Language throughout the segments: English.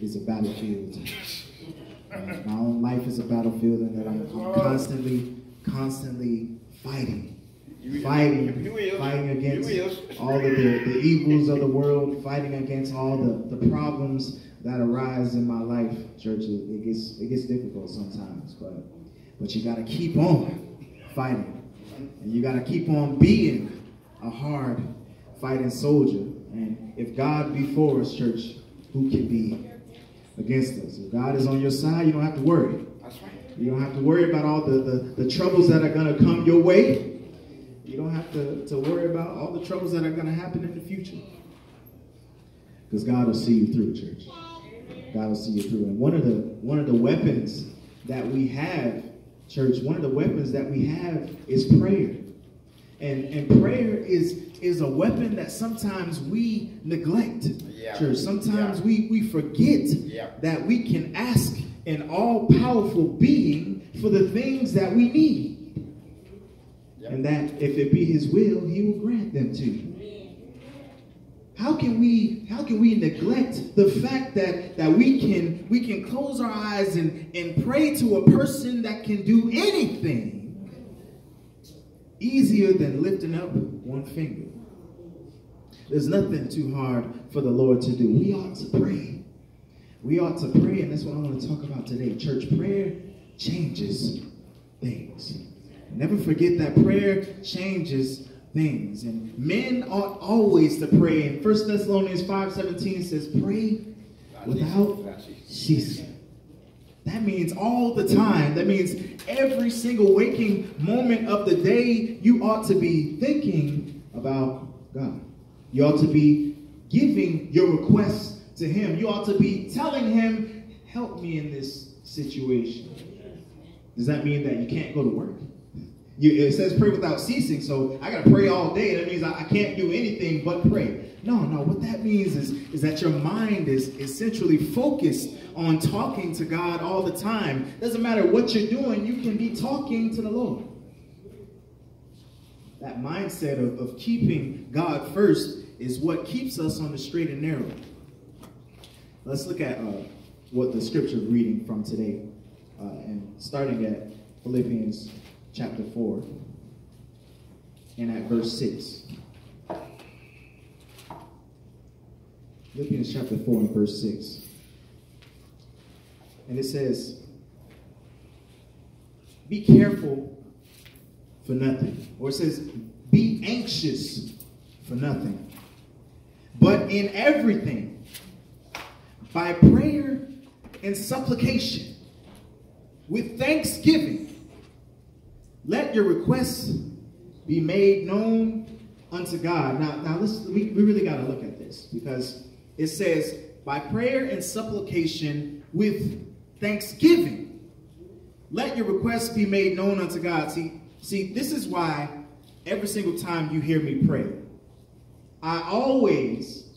is a battlefield. Uh, my own life is a battlefield, and that I'm, I'm constantly, constantly fighting, fighting, fighting against all of the, the evils of the world, fighting against all the, the problems that arise in my life. Church, it, it gets it gets difficult sometimes, but but you got to keep on fighting, and you got to keep on being a hard fighting soldier. And if God be for us, church, who can be against us? If God is on your side, you don't have to worry. That's right. You don't have to worry about all the, the, the troubles that are going to come your way. You don't have to, to worry about all the troubles that are going to happen in the future. Because God will see you through, church. God will see you through. And one of the one of the weapons that we have, church, one of the weapons that we have is prayer. And and prayer is is a weapon that sometimes we neglect. Yeah. Church. Sometimes Yeah. we, we forget Yeah. that we can ask an all-powerful being for the things that we need. And that if it be his will, he will grant them to you. How can we how can we neglect the fact that that we can we can close our eyes and, and pray to a person that can do anything easier than lifting up one finger? There's nothing too hard for the Lord to do. We ought to pray. We ought to pray, and that's what I want to talk about today. Church prayer changes things. Never forget that prayer changes things. And men ought always to pray. And 1 Thessalonians 5:17 says, pray without ceasing. That means all the time. That means every single waking moment of the day, you ought to be thinking about God. You ought to be giving your requests to Him. You ought to be telling Him, help me in this situation. Does that mean that you can't go to work? You, it says pray without ceasing, so I gotta pray all day. That means I, I can't do anything but pray. No, no, what that means is, is that your mind is essentially focused on talking to God all the time. Doesn't matter what you're doing, you can be talking to the Lord. That mindset of, of keeping God first is what keeps us on the straight and narrow. Let's look at uh, what the scripture reading from today, uh, and starting at Philippians chapter 4 and at verse 6. Philippians chapter 4 and verse 6. And it says, Be careful for nothing. Or it says, Be anxious for nothing. But in everything, by prayer and supplication, with thanksgiving, let your requests be made known unto God. Now, now let's we, we really got to look at this because it says by prayer and supplication with thanksgiving, let your requests be made known unto God. See, see, this is why every single time you hear me pray, I always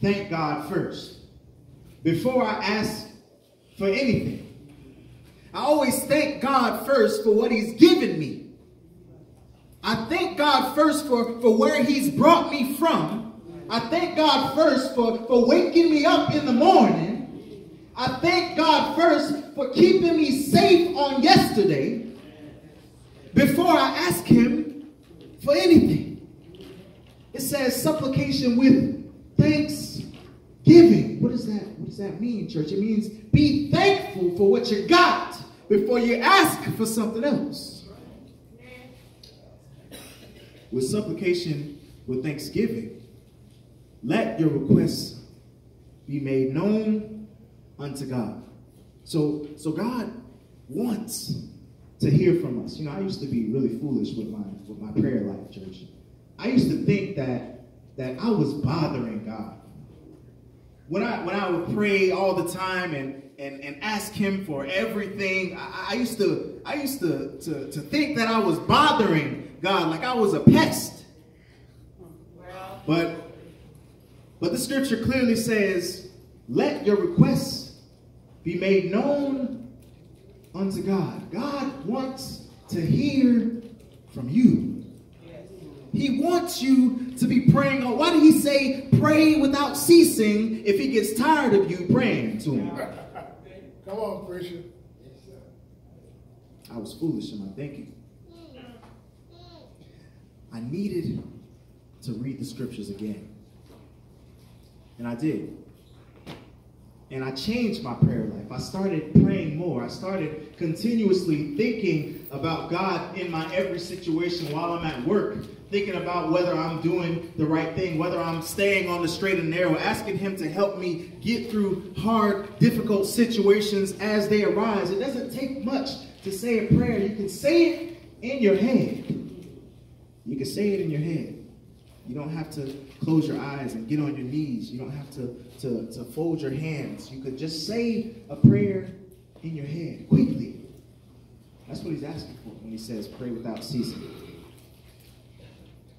thank God first before I ask for anything. I always thank God first for what he's given me. I thank God first for, for where he's brought me from. I thank God first for, for waking me up in the morning. I thank God first for keeping me safe on yesterday before I ask him for anything. It says supplication with thanksgiving. What does that what does that mean, church? It means be thankful for what you got before you ask for something else. With supplication, with thanksgiving, let your requests be made known unto God. So, so God wants to hear from us. You know, I used to be really foolish with my with my prayer life, church. I used to think that that I was bothering God. When I when I would pray all the time and and, and ask him for everything, I, I used to I used to, to to think that I was bothering God, like I was a pest. But but the scripture clearly says, let your requests be made known unto God. God wants to hear from you. he wants you to be praying. Why did he say pray without ceasing if he gets tired of you praying to him? Come on, preacher. I was foolish in my thinking. I needed to read the scriptures again. And I did. And I changed my prayer life. I started praying more. I started continuously thinking about God in my every situation while I'm at work, thinking about whether I'm doing the right thing, whether I'm staying on the straight and narrow, asking Him to help me get through hard, difficult situations as they arise. It doesn't take much to say a prayer. You can say it in your head. You can say it in your head. You don't have to close your eyes and get on your knees. You don't have to, to, to fold your hands. You could just say a prayer in your head quickly. That's what he's asking for when he says pray without ceasing.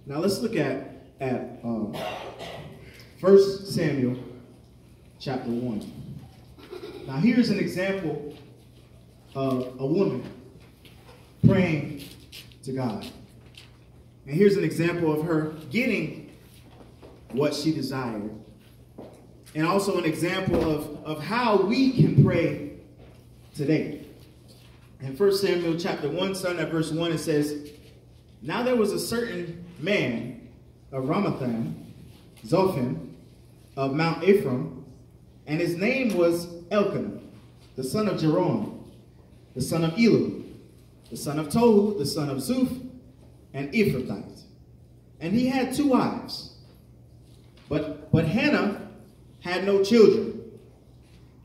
Now let's look at, at um, 1 Samuel chapter 1. Now here's an example of a woman praying to God. And here's an example of her getting what she desired. And also an example of, of how we can pray today. In 1 Samuel chapter 1, starting at verse 1, it says, Now there was a certain man of Ramathaim, Zophim, of Mount Ephraim, and his name was Elkanah, the son of Jeroham, the son of Elihu, the son of Tohu, the son of Zuph, and Ephrathite. And he had two wives. But, but Hannah had no children.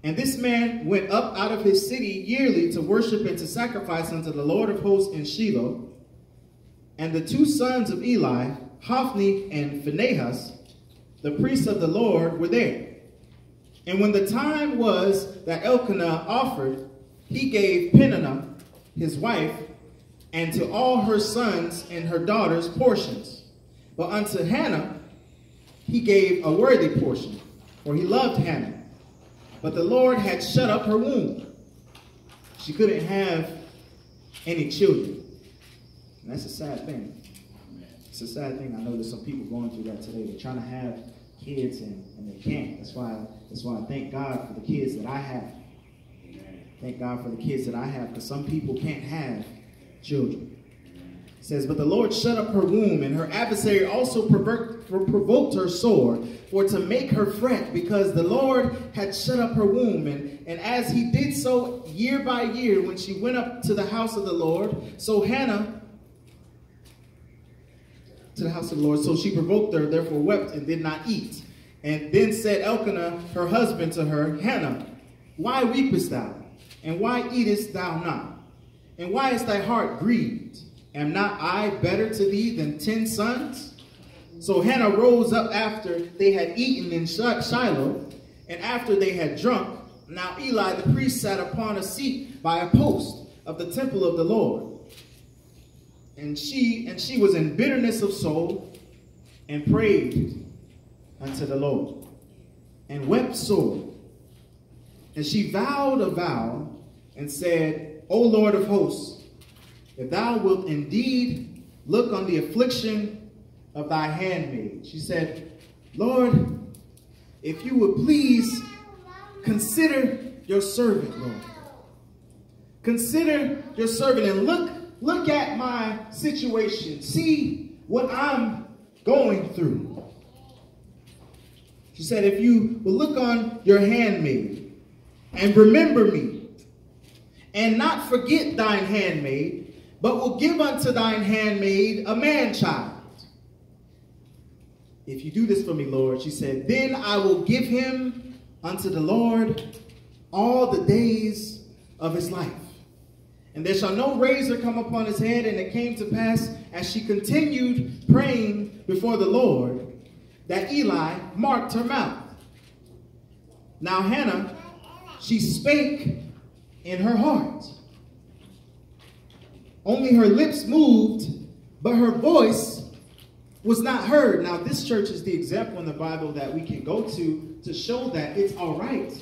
And this man went up out of his city yearly to worship and to sacrifice unto the Lord of hosts in Shiloh. And the two sons of Eli, Hophni and Phinehas, the priests of the Lord, were there. And when the time was that Elkanah offered, he gave Peninnah, his wife, and to all her sons and her daughters portions. But unto Hannah he gave a worthy portion, for he loved Hannah. But the Lord had shut up her womb. She couldn't have any children. And that's a sad thing. It's a sad thing. I know there's some people going through that today. They're trying to have kids and, and they can't. That's why, that's why I thank God for the kids that I have. Thank God for the kids that I have, because some people can't have children. Says, But the Lord shut up her womb, and her adversary also provoked her sore, for to make her fret, because the Lord had shut up her womb. And, and as he did so year by year, when she went up to the house of the Lord, so Hannah to the house of the Lord. So she provoked her, therefore wept and did not eat. And then said Elkanah, her husband, to her, Hannah, why weepest thou? And why eatest thou not? And why is thy heart grieved? Am not I better to thee than ten sons? So Hannah rose up after they had eaten in Shiloh, and after they had drunk. Now Eli the priest sat upon a seat by a post of the temple of the Lord. And she and she was in bitterness of soul and prayed unto the Lord and wept sore. And she vowed a vow and said, O Lord of hosts, if thou wilt indeed look on the affliction of thy handmaid. She said, Lord, if you would please consider your servant, Lord. Consider your servant and look, look at my situation. See what I'm going through. She said, if you will look on your handmaid and remember me and not forget thine handmaid, but will give unto thine handmaid a man child. If you do this for me, Lord, she said, then I will give him unto the Lord all the days of his life. And there shall no razor come upon his head. And it came to pass, as she continued praying before the Lord, that Eli marked her mouth. Now Hannah, she spake in her heart. Only her lips moved, but her voice was not heard. Now, this church is the example in the Bible that we can go to to show that it's all right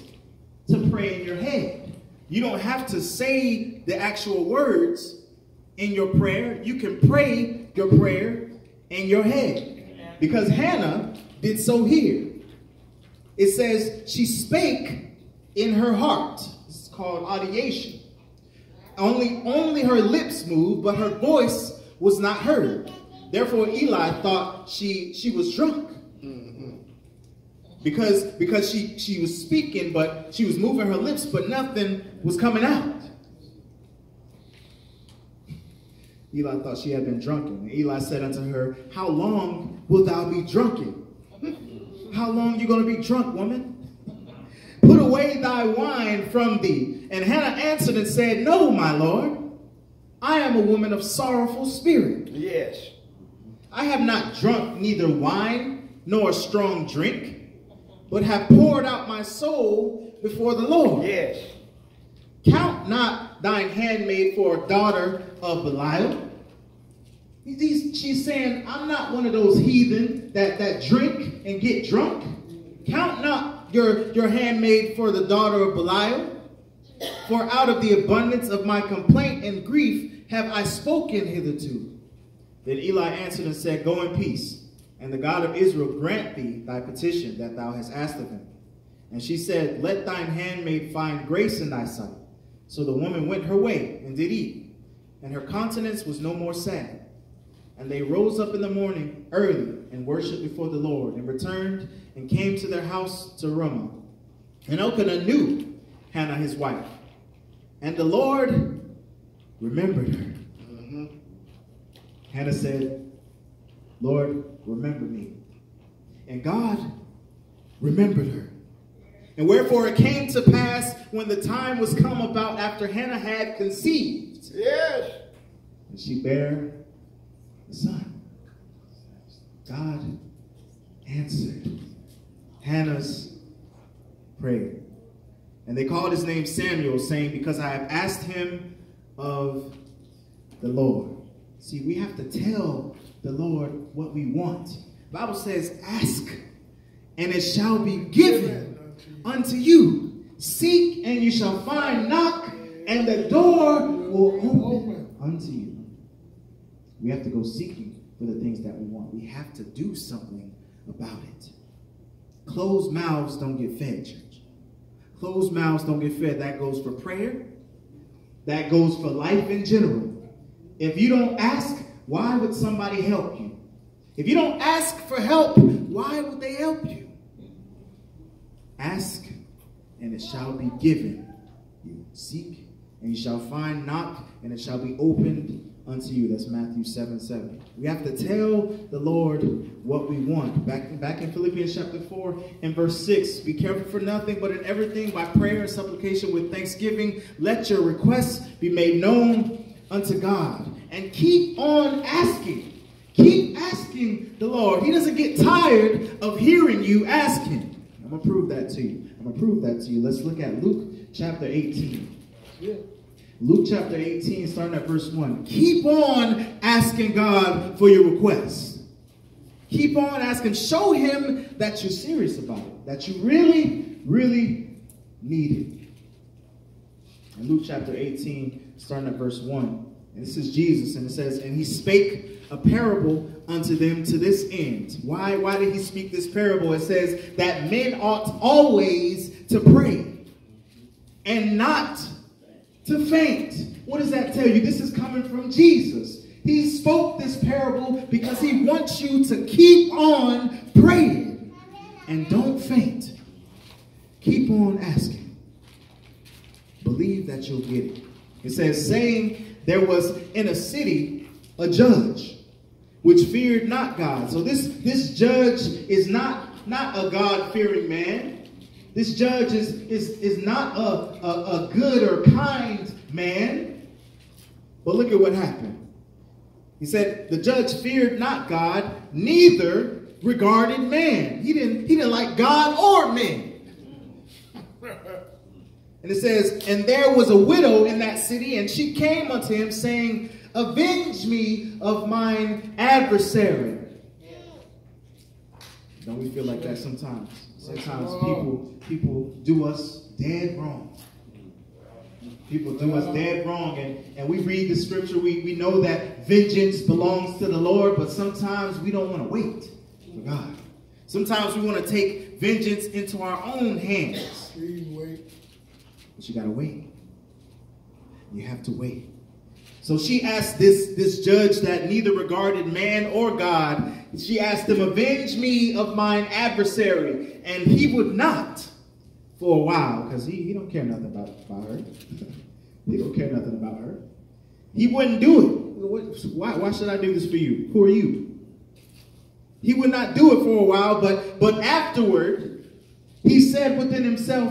to pray in your head. You don't have to say the actual words in your prayer. You can pray your prayer in your head. Because Hannah did so here. It says, she spake in her heart. It's called audiation. Only, only her lips moved, but her voice was not heard. Therefore, Eli thought she, she was drunk. Because, because she, she was speaking, but she was moving her lips, but nothing was coming out. Eli thought she had been drunken. Eli said unto her, How long wilt thou be drunken? How long you going to be drunk, woman? Put away thy wine from thee. And Hannah answered and said, No, my lord. I am a woman of sorrowful spirit. Yes. I have not drunk neither wine nor strong drink, but have poured out my soul before the Lord. Yes. Count not thine handmaid for a daughter of Belial. He's, she's saying, I'm not one of those heathen that, that drink and get drunk. Count not your, your handmaid for the daughter of Belial. For out of the abundance of my complaint and grief have I spoken hitherto. Then Eli answered and said, Go in peace, and the God of Israel grant thee thy petition that thou hast asked of him. And she said, Let thine handmaid find grace in thy sight. So the woman went her way and did eat, and her countenance was no more sad. And they rose up in the morning early and worshipped before the Lord, and returned and came to their house to Ramah. And Elkanah knew Hannah his wife. And the Lord remembered her. Mm-hmm. Hannah said, Lord, remember me. And God remembered her. And wherefore it came to pass when the time was come about after Hannah had conceived, Yes. and she bare a son. God answered Hannah's prayer. And they called his name Samuel, saying, Because I have asked him of the Lord. See, we have to tell the Lord what we want. The Bible says, Ask, and it shall be given unto you. Seek, and you shall find. Knock, and the door will open unto you. We have to go seeking for the things that we want. We have to do something about it. Closed mouths don't get fed, church. Closed mouths don't get fed. That goes for prayer. That goes for life in general. If you don't ask, why would somebody help you? If you don't ask for help, why would they help you? Ask, and it shall be given you. Seek, and you shall find. Knock, and it shall be opened unto you. That's Matthew 7 7. We have to tell the Lord what we want. Back, back in Philippians chapter 4 and verse 6 Be careful for nothing, but in everything by prayer and supplication with thanksgiving, let your requests be made known unto God. And keep on asking. Keep asking the Lord. He doesn't get tired of hearing you ask Him. I'm going to prove that to you. I'm going to prove that to you. Let's look at Luke chapter 18. Yeah. Luke chapter 18, starting at verse 1. Keep on asking God for your requests. Keep on asking. Show him that you're serious about it, that you really, really need it. In Luke chapter 18, starting at verse 1. And this is Jesus, and it says, And he spake a parable unto them to this end. Why, why did he speak this parable? It says that men ought always to pray and not to faint. What does that tell you? This is coming from Jesus. He spoke this parable because he wants you to keep on praying and don't faint. Keep on asking. Believe that you'll get it. It says, saying there was in a city a judge which feared not God. So this, this judge is not, not a God-fearing man. This judge is, is, is not a, a, a good or kind man. But look at what happened. He said, the judge feared not God, neither regarded man. He didn't, he didn't like God or man. And it says, And there was a widow in that city, and she came unto him, saying, Avenge me of mine adversary. Don't we feel like that sometimes? Sometimes people people do us dead wrong. People do us dead wrong, and, and we read the scripture, we, we know that vengeance belongs to the Lord, but sometimes we don't want to wait for God. Sometimes we want to take vengeance into our own hands. But you gotta wait. You have to wait. So she asked this, this judge that neither regarded man or God, she asked him, Avenge me of mine adversary. And he would not for a while, because he, he don't care nothing about, about her. he don't care nothing about her. He wouldn't do it. Why, why should I do this for you? Who are you? He would not do it for a while, but, but afterward, he said within himself,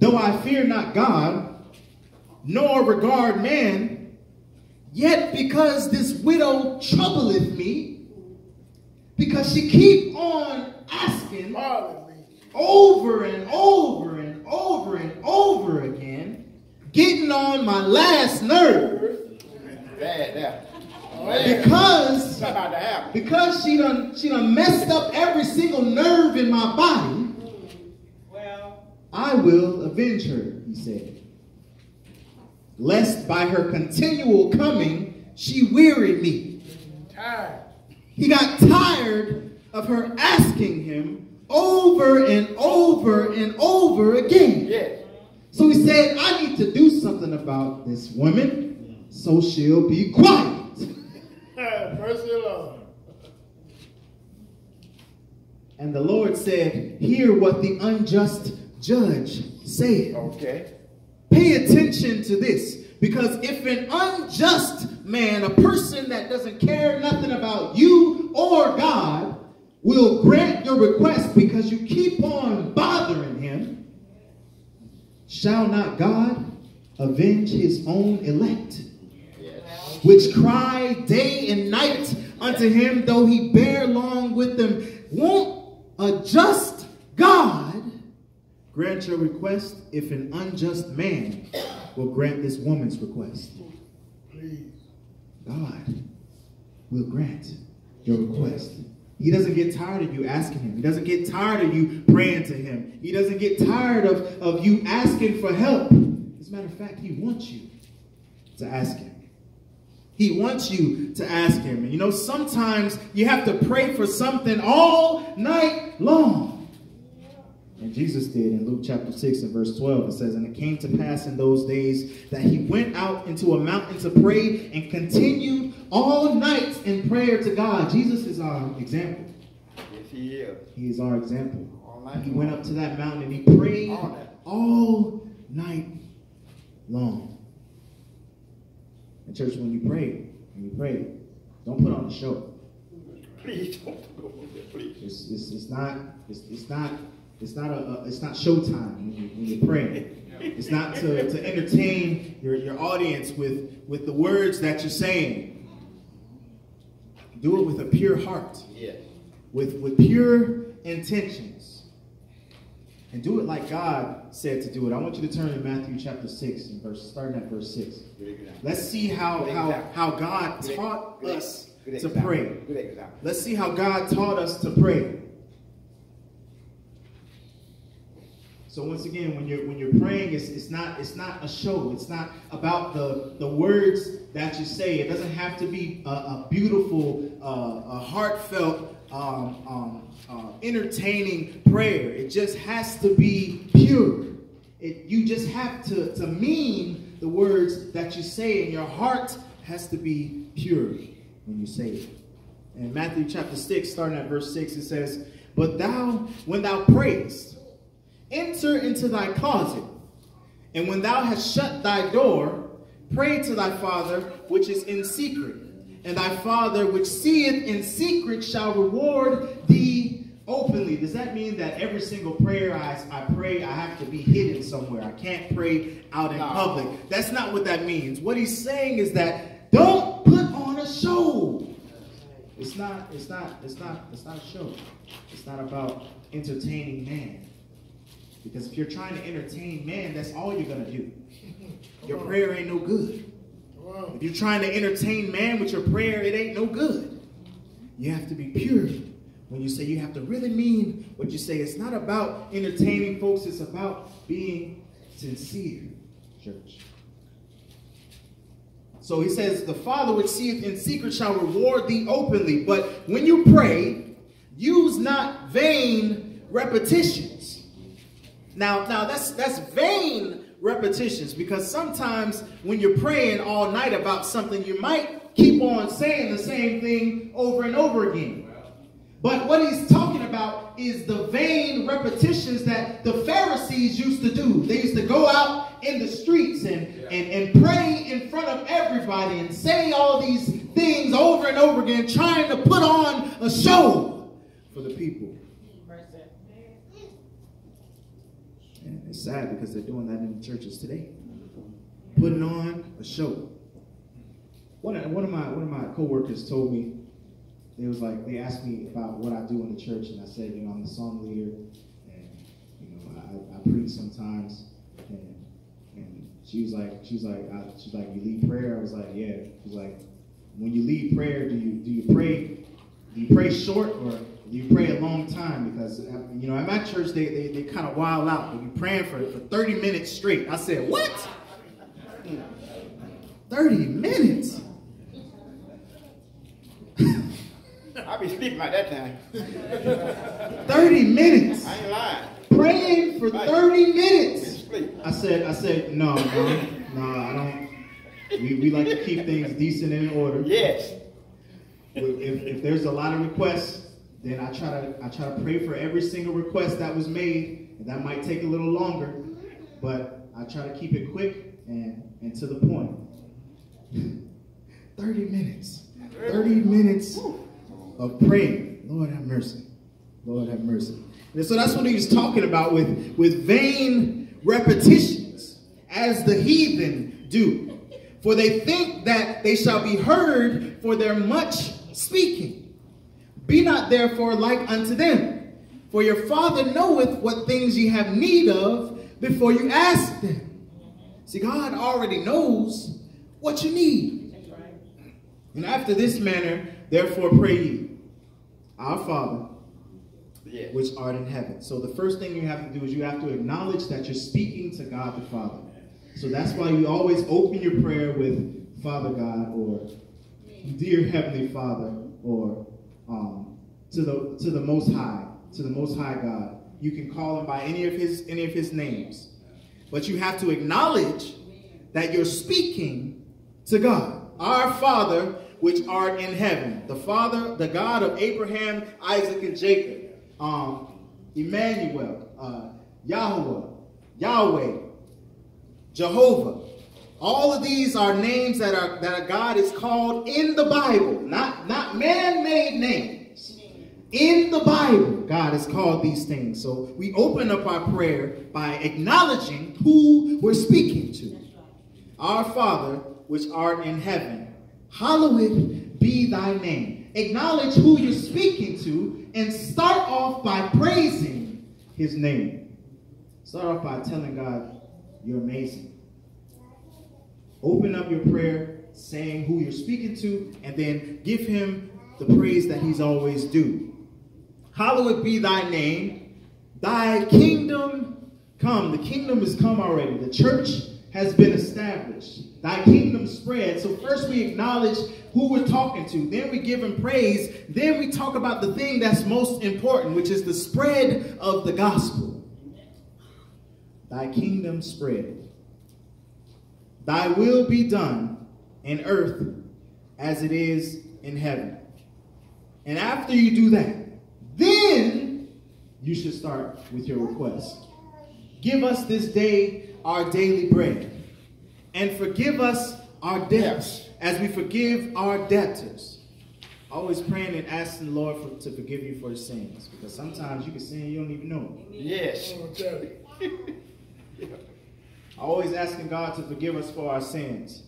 Though I fear not God, nor regard man, yet because this widow troubleth me, because she keep on asking over and over and over and over again, getting on my last nerve. Bad, yeah. Because, because she done she done messed up every single nerve in my body. Well, I will avenge her, he said. Lest by her continual coming she weary me. Tired. He got tired of her asking him over and over and over again. Yes. So he said, I need to do something about this woman so she'll be quiet. Mercy Lord. And the Lord said, Hear what the unjust judge said. Okay. Pay attention to this. Because if an unjust man, a person that doesn't care nothing about you or God, will grant your request because you keep on bothering him, shall not God avenge his own elect, which cry day and night unto him, though he bear long with them? Won't a just God grant your request if an unjust man will grant this woman's request? Please. God will grant your request. He doesn't get tired of you asking him. He doesn't get tired of you praying to him. He doesn't get tired of, of you asking for help. As a matter of fact, he wants you to ask him. He wants you to ask him. And you know, sometimes you have to pray for something all night long. And Jesus did in Luke chapter 6 and verse 12. It says, And it came to pass in those days that he went out into a mountain to pray and continued all night in prayer to God. Jesus is our example. Yes, he is. He is our example. All night He went up to that mountain and he prayed All night. all night long. And church, when you pray, when you pray, don't put on a show. Please don't go there, please. It's, it's, it's not it's, it's not it's not a, a it's not showtime when you when you pray. It's not to, to entertain your, your audience with with the words that you're saying. Do it with a pure heart, Yes. with with pure intentions, and do it like God said to do it. I want you to turn to Matthew chapter six and verse starting at verse six. Let's see how how how God taught us to pray. Good. Let's see how God taught us to pray. So once again, when you're when you're praying, it's, it's not it's not a show. It's not about the the words that you say. It doesn't have to be a, a beautiful, uh, a heartfelt, um, um, uh, entertaining prayer. It just has to be pure. It, you just have to to mean the words that you say, and your heart has to be pure when you say it. In Matthew chapter 6, starting at verse 6, it says, But thou, when thou prayest, enter into thy closet, and when thou hast shut thy door, pray to thy Father which is in secret. And thy Father which seeth in secret shall reward thee openly. Does that mean that every single prayer I, I pray, I have to be hidden somewhere? I can't pray out in public. That's not what that means. What he's saying is that don't put on a show. It's not, it's not, it's not, it's not a show. It's not about entertaining man. Because if you're trying to entertain man, that's all you're gonna do. Your prayer ain't no good. If you're trying to entertain man with your prayer, it ain't no good. You have to be pure. When you say you have to really mean what you say, it's not about entertaining folks, it's about being sincere, church. So he says, The Father which seeth in secret shall reward thee openly. But when you pray, use not vain repetitions. Now, now that's that's vain repetitions because sometimes when you're praying all night about something, you might keep on saying the same thing over and over again. But what he's talking about is the vain repetitions that the Pharisees used to do. They used to go out in the streets and, and, and pray in front of everybody and say all these things over and over again, trying to put on a show for the people. And it's sad because they're doing that in the churches today. Putting on a show. One of, one of my one of my coworkers told me it was like they asked me about what I do in the church, and I said, you know, I'm the song leader, and you know, I, I preach sometimes, and and she was like, she's like, I, she's like, you lead prayer. I was like, yeah. She's like, when you lead prayer, do you do you pray? Do you pray short or you pray a long time? Because uh, you know, at my church, they they, they kind of wild out. They be praying for, for 30 minutes straight. I said, what? 30 minutes? I'll be sleeping by that time. 30 minutes. I ain't lying. Praying for 30 minutes. I said, I said, no, no, no, I don't. We, we like to keep things decent and in order. Yes. If, if there's a lot of requests, then I try to I try to pray for every single request that was made. And that might take a little longer, but I try to keep it quick and, and to the point. 30 minutes. 30 minutes of praying. Lord have mercy. Lord have mercy. And so that's what he was talking about with, with vain repetitions, as the heathen do. For they think that they shall be heard for their much speaking. Be not therefore like unto them, for your Father knoweth what things ye have need of before you ask them. See, God already knows what you need. And after this manner, therefore pray ye, Our Father, Yes. which art in heaven. So the first thing you have to do is you have to acknowledge that you're speaking to God the Father. So that's why you always open your prayer with Father God or Dear Heavenly Father or um, to the to the Most High, to the Most High God. You can call him by any of his any of his names, but you have to acknowledge that you're speaking to God, our Father which art in heaven, the Father, the God of Abraham, Isaac, and Jacob um, Emmanuel, uh, Yahweh, Yahweh, Jehovah. All of these are names that are that God is called in the Bible, not not man-made names. In the Bible, God has called these things. So we open up our prayer by acknowledging who we're speaking to. Our Father, which art in heaven, hallowed be thy name. Acknowledge who you're speaking to and start off by praising his name. Start off by telling God, you're amazing. Open up your prayer saying who you're speaking to and then give him the praise that he's always due. Hallowed be thy name, thy kingdom come. The kingdom has come already. The church has been established. Thy kingdom spread. So first we acknowledge who we're talking to. Then we give him praise. Then we talk about the thing that's most important, which is the spread of the gospel. Thy kingdom spread. Thy will be done in earth as it is in heaven. And after you do that, then you should start with your request. Give us this day our daily bread, and forgive us our debts as we forgive our debtors. Always praying and asking the Lord for, to forgive you for your sins, because sometimes you can sin and you don't even know. it. Yes. Always asking God to forgive us for our sins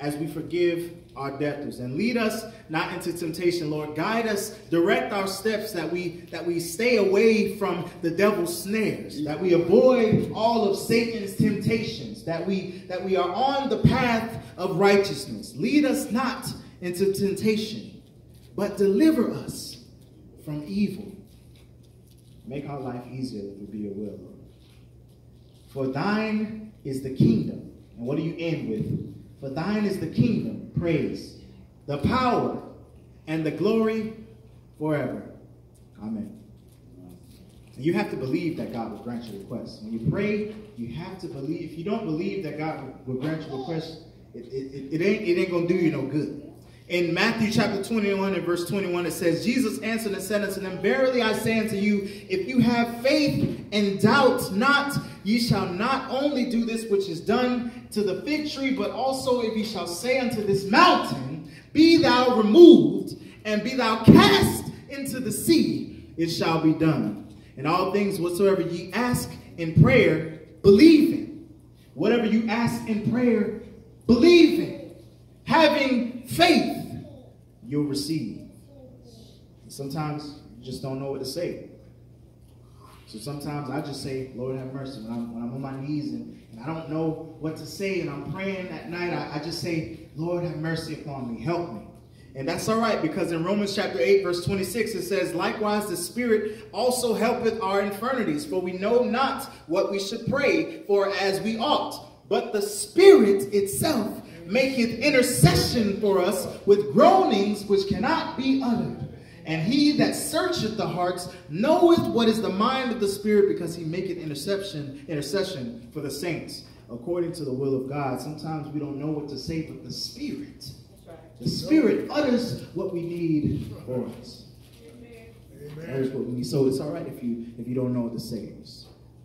as we forgive our debtors. And lead us not into temptation lord. Guide us direct our steps that we that we stay away from the devil's snares that we avoid all of satan's temptations that we that we are on the path of righteousness. Lead us not into temptation but deliver us from evil. Make our life easier if it be your will lord. For thine is the kingdom And what do you end with? For thine is the kingdom, praise, the power, and the glory forever. Amen. And you have to believe that God will grant your request. When you pray, you have to believe. If you don't believe that God will grant your request, it, it, it, ain't, it ain't going to do you no good. In Matthew chapter 21 and verse 21, it says, Jesus answered and said unto them, Verily I say unto you, if you have faith and doubt not, ye shall not only do this which is done to the fig tree, but also if ye shall say unto this mountain, Be thou removed, and be thou cast into the sea, it shall be done. And all things whatsoever ye ask in prayer, believe in. Whatever you ask in prayer, believe in. Having faith, you'll receive. Sometimes you just don't know what to say. So sometimes I just say, Lord have mercy. When I'm, when I'm on my knees and, and I don't know what to say and I'm praying at night, I, I just say, Lord have mercy upon me. Help me. And that's all right because in Romans chapter 8, verse 26, it says, Likewise, the Spirit also helpeth our infirmities, for we know not what we should pray for as we ought. But the Spirit itself maketh intercession for us with groanings which cannot be uttered. And he that searcheth the hearts knoweth what is the mind of the Spirit, because he maketh intercession, intercession for the saints according to the will of God. Sometimes we don't know what to say, but the Spirit the Spirit utters what we need for us. Amen. Utters what we need. So it's all right if you if you don't know what to say.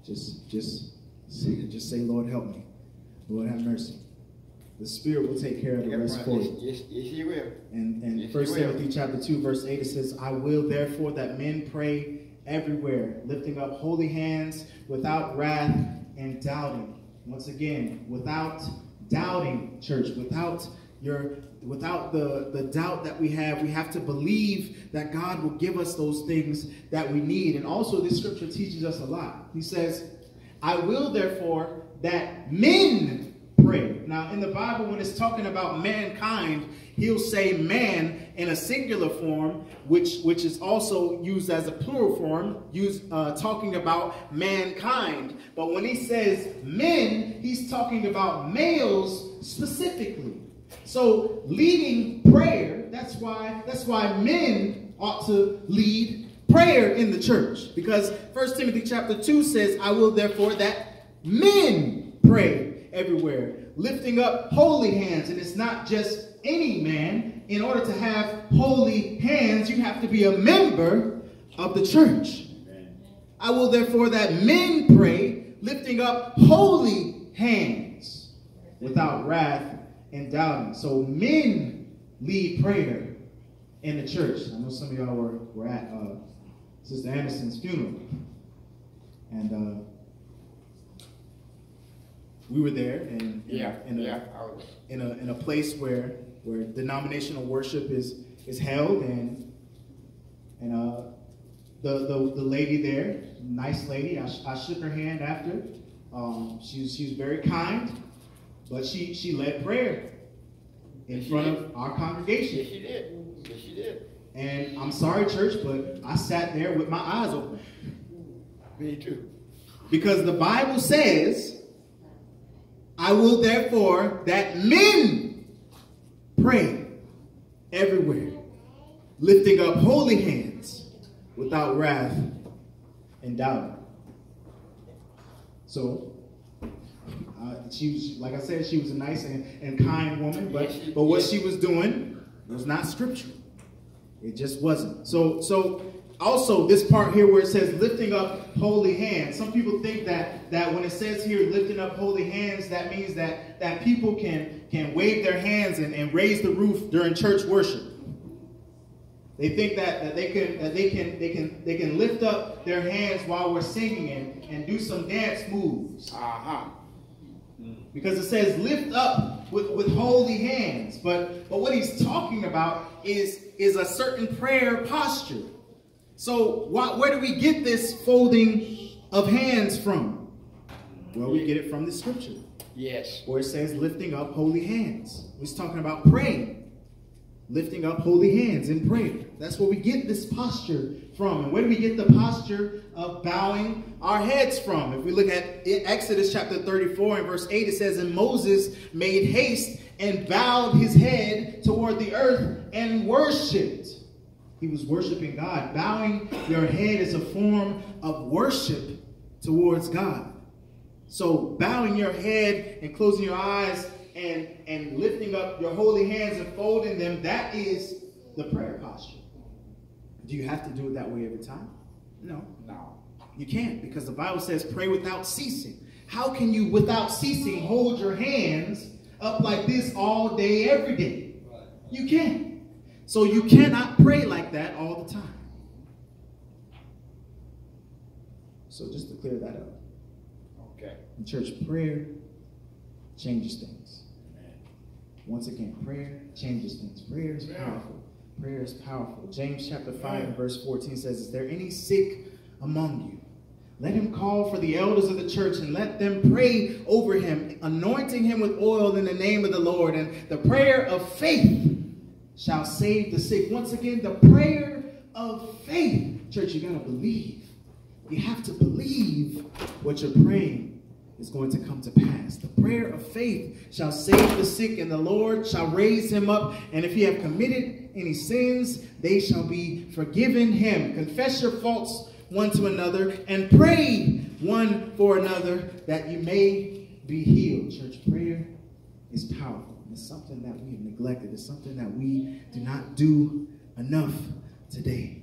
Just just say, just say, Lord, help me. Lord, have mercy. The Spirit will take care of the rest for you. Yes, yes, He will. And and First Timothy chapter two verse eight it says, "I will therefore that men pray everywhere, lifting up holy hands without wrath and doubting." Once again, without doubting, church, without your without the, the doubt that we have, we have to believe that God will give us those things that we need. And also, this scripture teaches us a lot. He says, I will therefore that men Now, in the Bible, when it's talking about mankind, he'll say man in a singular form, which, which is also used as a plural form, used, uh, talking about mankind. But when he says men, he's talking about males specifically. So leading prayer, that's why that's why men ought to lead prayer in the church. Because First Timothy chapter 2 says, I will therefore that men pray everywhere, lifting up holy hands. And it's not just any man. In order to have holy hands, you have to be a member of the church. I will therefore that men pray, lifting up holy hands without wrath and doubting. So men lead prayer in the church. I know some of y'all were, were at uh, Sister Anderson's funeral. And uh, we were there and yeah, in, a, yeah, in a in a place where where denominational worship is is held and and uh, the, the the lady there, nice lady, I, I shook her hand after. Um, she was she was very kind but she, she led prayer in yes, front of our congregation. Yes, she did. Yes, she did. And I'm sorry, church, but I sat there with my eyes open. Me too. Because the Bible says, I will therefore that men pray everywhere, lifting up holy hands without wrath and doubt. So uh, she was, like I said, she was a nice and, and kind woman, but, but what she was doing was not scriptural. It just wasn't. So, so also this part here where it says lifting up holy hands. Some people think that that when it says here lifting up holy hands, that means that that people can can wave their hands and, and raise the roof during church worship. They think that, that they can that they can they can they can lift up their hands while we're singing and, and do some dance moves. Uh-huh. Because it says lift up with, with holy hands. But, but what he's talking about is, is a certain prayer posture. So why, where do we get this folding of hands from? Well, we get it from the scripture. Yes. Where it says lifting up holy hands. He's talking about praying. Lifting up holy hands in prayer. That's where we get this posture from. And where do we get the posture of bowing our heads from? If we look at Exodus chapter 34 and verse 8, it says, And Moses made haste and bowed his head toward the earth and worshiped. He was worshiping God. Bowing your head is a form of worship towards God. So bowing your head and closing your eyes and, and lifting up your holy hands and folding them, that is the prayer posture. Do you have to do it that way every time? No. No. You can't because the Bible says pray without ceasing. How can you, without ceasing, hold your hands up like this all day, every day? You can't. So you cannot pray like that all the time. So just to clear that up. Okay. In church, prayer changes things. Once again, prayer changes things. Prayer is powerful. Prayer is powerful. James chapter 5 and verse 14 says, Is there any sick among you? Let him call for the elders of the church and let them pray over him, anointing him with oil in the name of the Lord. And the prayer of faith shall save the sick. Once again, the prayer of faith. Church, you got to believe. You have to believe what you're praying is going to come to pass. The prayer of faith shall save the sick, and the Lord shall raise him up. And if he have committed any sins, they shall be forgiven him. Confess your faults one to another and pray one for another that you may be healed. Church, prayer is powerful. It's something that we have neglected. It's something that we do not do enough today.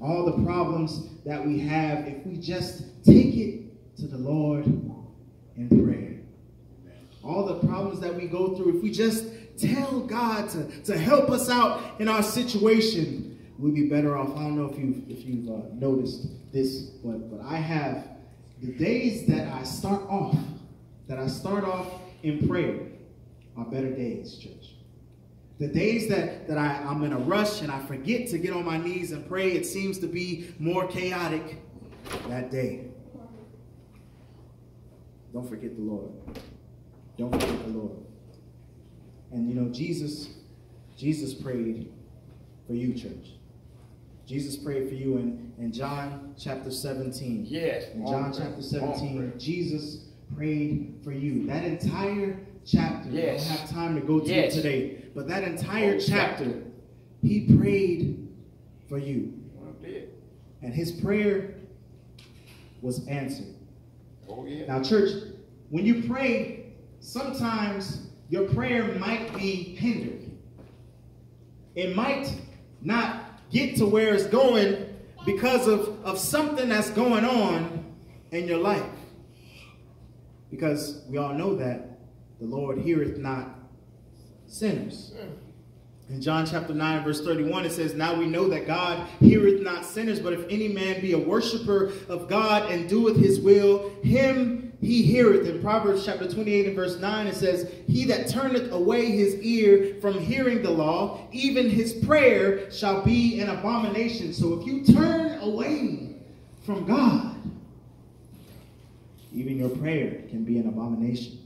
All the problems that we have, if we just take it to the Lord in prayer. All the problems that we go through, if we just tell God to, to help us out in our situation, we'd be better off. I don't know if you've, if you've uh, noticed this, but, but I have the days that I start off, that I start off in prayer are better days, church. The days that, that I, I'm in a rush and I forget to get on my knees and pray, it seems to be more chaotic that day. Don't forget the Lord. Don't forget the Lord. And you know, Jesus, Jesus prayed for you, church. Jesus prayed for you in, in John chapter 17. Yes. In John chapter 17, Jesus prayed for you. That entire chapter, yes. we don't have time to go to yes. it today, but that entire chapter, chapter, he prayed for you. And his prayer was answered. Oh, yeah. Now, church, when you pray, sometimes your prayer might be hindered. It might not get to where it's going because of, of something that's going on in your life. Because we all know that the Lord heareth not sinners. In John chapter 9, verse 31, it says, Now we know that God heareth not sinners, but if any man be a worshiper of God and doeth his will, him he heareth. In Proverbs chapter 28 and verse 9, it says, He that turneth away his ear from hearing the law, even his prayer shall be an abomination. So if you turn away from God, even your prayer can be an abomination.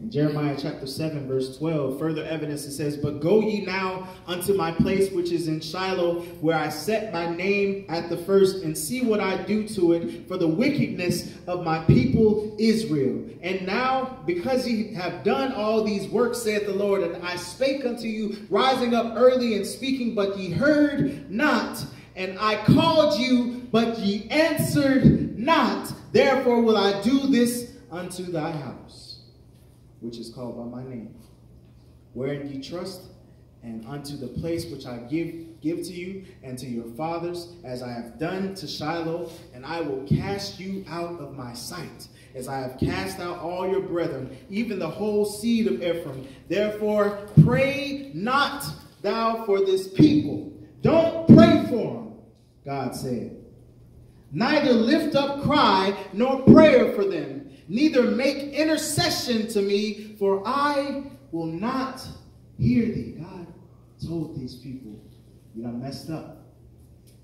In Jeremiah chapter 7, verse 12, further evidence it says, But go ye now unto my place which is in Shiloh, where I set my name at the first, and see what I do to it for the wickedness of my people Israel. And now, because ye have done all these works, saith the Lord, and I spake unto you, rising up early and speaking, but ye heard not, and I called you, but ye answered not. Therefore will I do this unto thy house which is called by my name, wherein ye trust, and unto the place which I give, give to you and to your fathers, as I have done to Shiloh, and I will cast you out of my sight, as I have cast out all your brethren, even the whole seed of Ephraim. Therefore, pray not thou for this people. Don't pray for them, God said. Neither lift up cry nor prayer for them neither make intercession to me, for I will not hear thee. God told these people, you done messed up.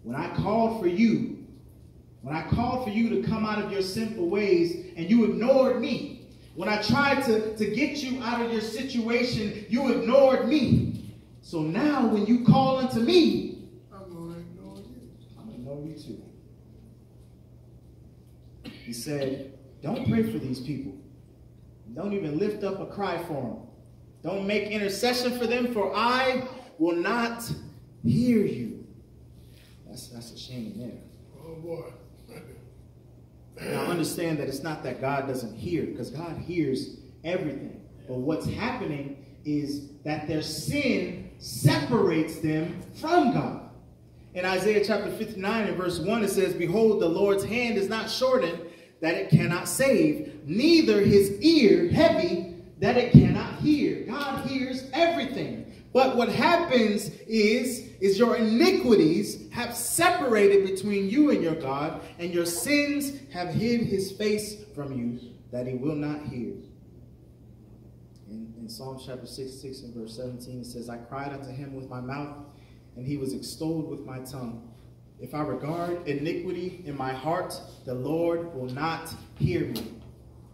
When I called for you, when I called for you to come out of your sinful ways and you ignored me, when I tried to, to get you out of your situation, you ignored me. So now when you call unto me, I'm going to ignore you. I'm going to know you too. He said, Don't pray for these people. Don't even lift up a cry for them. Don't make intercession for them, for I will not hear you. That's, that's a shame there. Oh boy. Now understand that it's not that God doesn't hear, because God hears everything. But what's happening is that their sin separates them from God. In Isaiah chapter 59 and verse 1, it says, Behold, the Lord's hand is not shortened that it cannot save, neither his ear heavy that it cannot hear. God hears everything. But what happens is, is your iniquities have separated between you and your God, and your sins have hid his face from you that he will not hear. In, in Psalm chapter 66 and verse 17, it says, I cried unto him with my mouth, and he was extolled with my tongue. If I regard iniquity in my heart, the Lord will not hear me.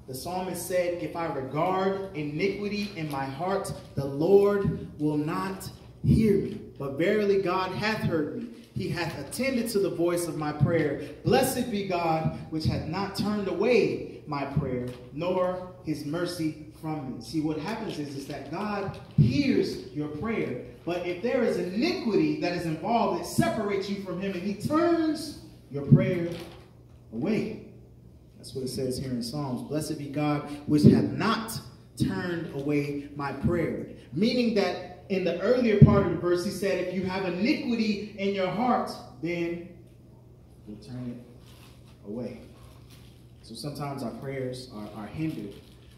The psalmist said, If I regard iniquity in my heart, the Lord will not hear me. But verily God hath heard me. He hath attended to the voice of my prayer. Blessed be God, which hath not turned away my prayer, nor his mercy from me. See, what happens is, is that God hears your prayer. But if there is iniquity that is involved, it separates you from him and he turns your prayer away. That's what it says here in Psalms. Blessed be God, which hath not turned away my prayer. Meaning that in the earlier part of the verse, he said, if you have iniquity in your heart, then you'll turn it away. So sometimes our prayers are, are hindered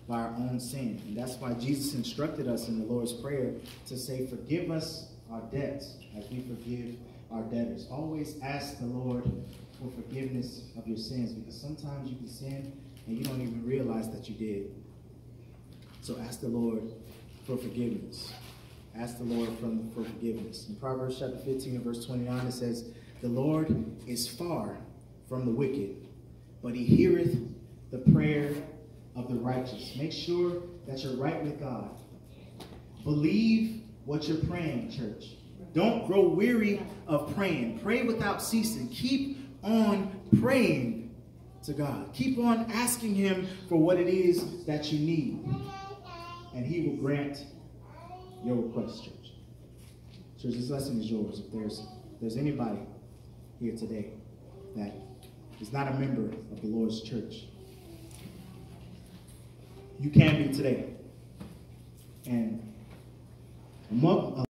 by our own sin. And that's why Jesus instructed us in the Lord's Prayer to say, Forgive us our debts as we forgive our debtors. Always ask the Lord for forgiveness of your sins because sometimes you can sin and you don't even realize that you did. So ask the Lord for forgiveness. Ask the Lord from, for forgiveness. In Proverbs chapter 15 and verse 29, it says, The Lord is far from the wicked, but he heareth the prayer of the righteous. Make sure that you're right with God. Believe what you're praying, church. Don't grow weary of praying. Pray without ceasing. Keep on praying to God. Keep on asking Him for what it is that you need. And He will grant your request, church. Church, this lesson is yours. If there's, if there's anybody here today that is not a member of the Lord's church, you can be today. And among,